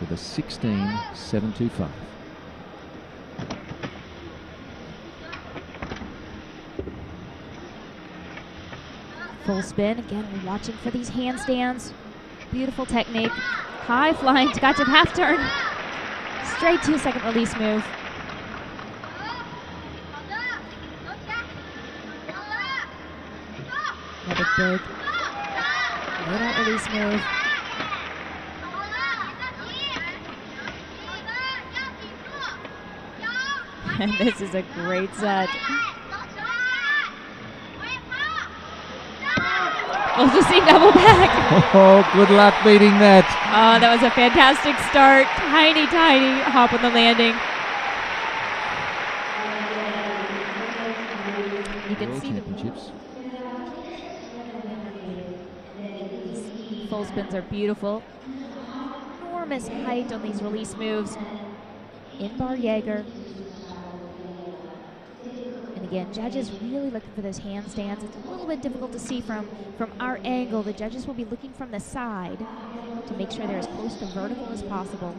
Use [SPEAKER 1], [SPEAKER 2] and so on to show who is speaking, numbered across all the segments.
[SPEAKER 1] with a 16.725.
[SPEAKER 2] Full spin. Again, we're watching for these handstands. Beautiful technique. High flying Tkachev half turn. Straight two second release move. Another big little release move. And this is a great set. We'll just see double back.
[SPEAKER 1] Oh, good luck beating that.
[SPEAKER 2] Oh, that was a fantastic start. Tiny, tiny hop on the landing. You can
[SPEAKER 1] World
[SPEAKER 2] see the full spins are beautiful. Enormous height on these release moves. In bar Jaeger. Again, judges really looking for those handstands. It's a little bit difficult to see from, from our angle. The judges will be looking from the side to make sure they're as close to vertical as possible.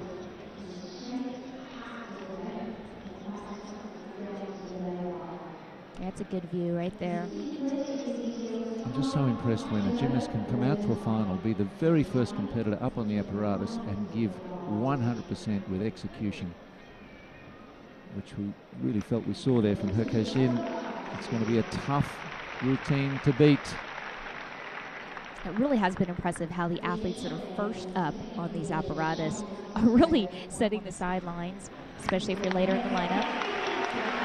[SPEAKER 2] That's a good view right there.
[SPEAKER 1] I'm just so impressed when a gymnast can come out to a final, be the very first competitor up on the apparatus, and give 100% with execution, which we really felt we saw there from He Kexin. It's going to be a tough routine to beat.
[SPEAKER 2] It really has been impressive how the athletes that are first up on these apparatus are really setting the sidelines, especially if you're later in the lineup.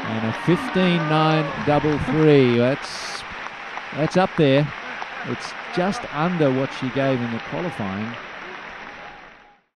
[SPEAKER 1] And a 15.933. That's that's up there. It's just under what she gave in the qualifying.